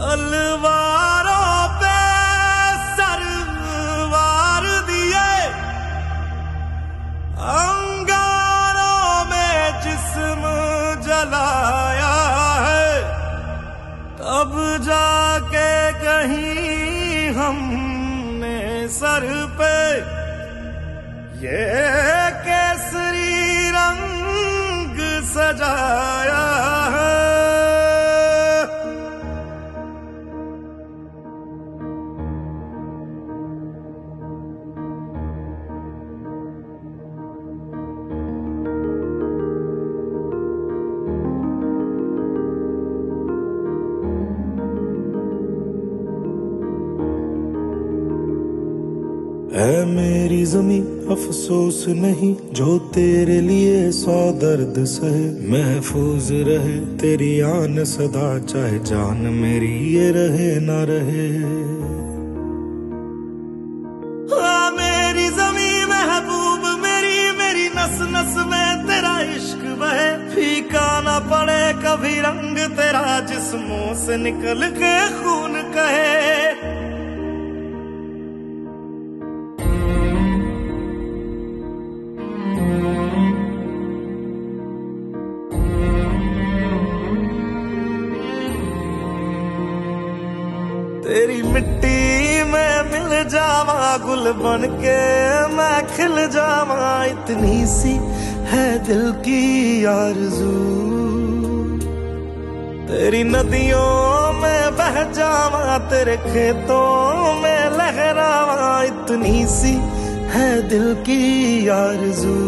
तलवारों पे सरवार दिए। अंगारों में जिस्म जलाया है। तब जाके कहीं हमने सर पे ये केसरी रंग सजाया। है मेरी जमी अफसोस नहीं, जो तेरे लिए सौ दर्द सहे। महफूज रहे, तेरी आन सदा, चाहे जान मेरी ये रहे ना रहे। मेरी जमी महबूब, मेरी मेरी नस नस में तेरा इश्क बहे। फीका ना पड़े कभी रंग तेरा, जिस्मों से निकल के खून कहे। तेरी मिट्टी में मिल जावा गुल बन के, मैं खिल जावा इतनी सी है दिल की आरज़ू। तेरी नदियों में बह जावा, तेरे खेतों में लहरावा इतनी सी है दिल की आरज़ू।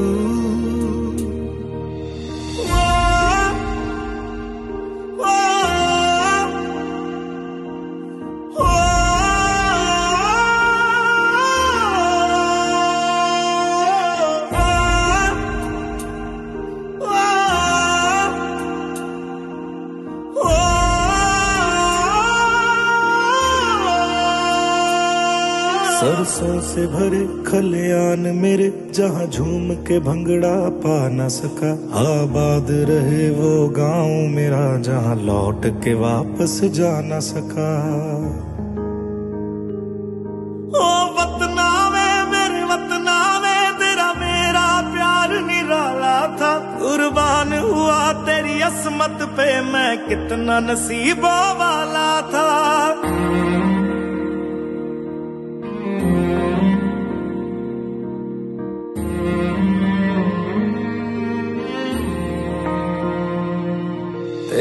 सरसों से भरे खलियान मेरे, जहाँ झूम के भंगड़ा पा न सका। आबाद रहे वो गाँव मेरा, जहाँ लौट के वापस जा न सका। ओ वतना मेरे वतना में तेरा मेरा प्यार निराला था। कुर्बान हुआ तेरी असमत पे मैं कितना नसीबों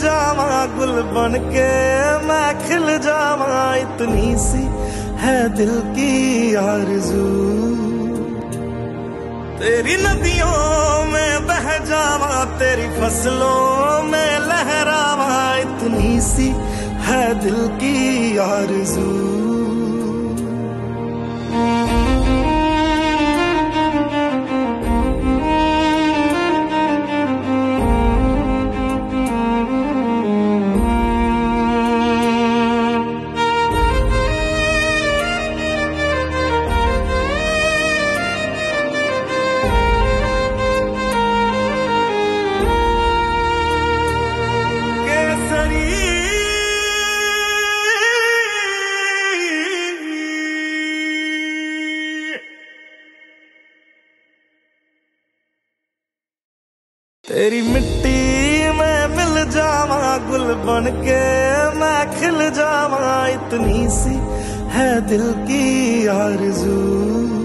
जावा गुल बन के मैं खिल जावा। इतनी सी है दिल की आरज़ू। तेरी नदियों में बह जावा, तेरी फ़सलों में लहरावा। इतनी सी है दिल की आरज़ू। तेरी मिट्टी में मिल जावा, गुल बन के मैं खिल जावा। इतनी सी है दिल की आरज़ू।